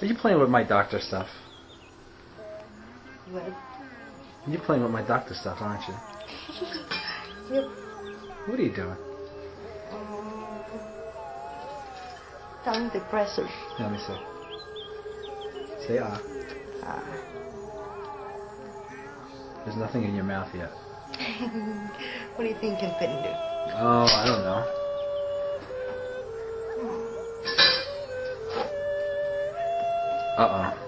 Are you playing with my doctor stuff? What? You're playing with my doctor stuff, aren't you? Yep. What are you doing? Um, tongue depressor. Let me see. Say ah. Ah. There's nothing in your mouth yet. what do you think you can do? Oh, I don't know. Uh oh.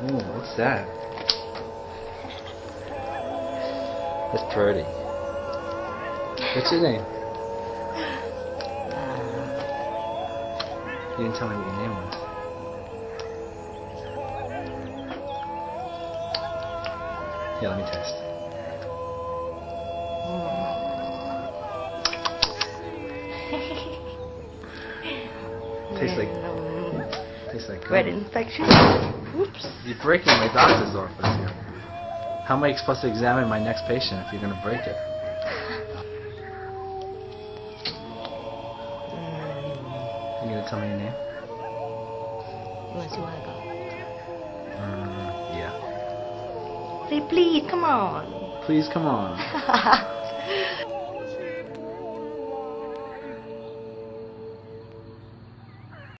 Ooh, what's that? That's pretty. What's your name? You didn't tell me what your name was. Yeah, let me test. Tastes like tastes like red infection. Oops. You're breaking my doctor's office here. How am I supposed to examine my next patient if you're gonna break it? Mm, You gonna tell me your name? you want to Say please, come on. Please, come on.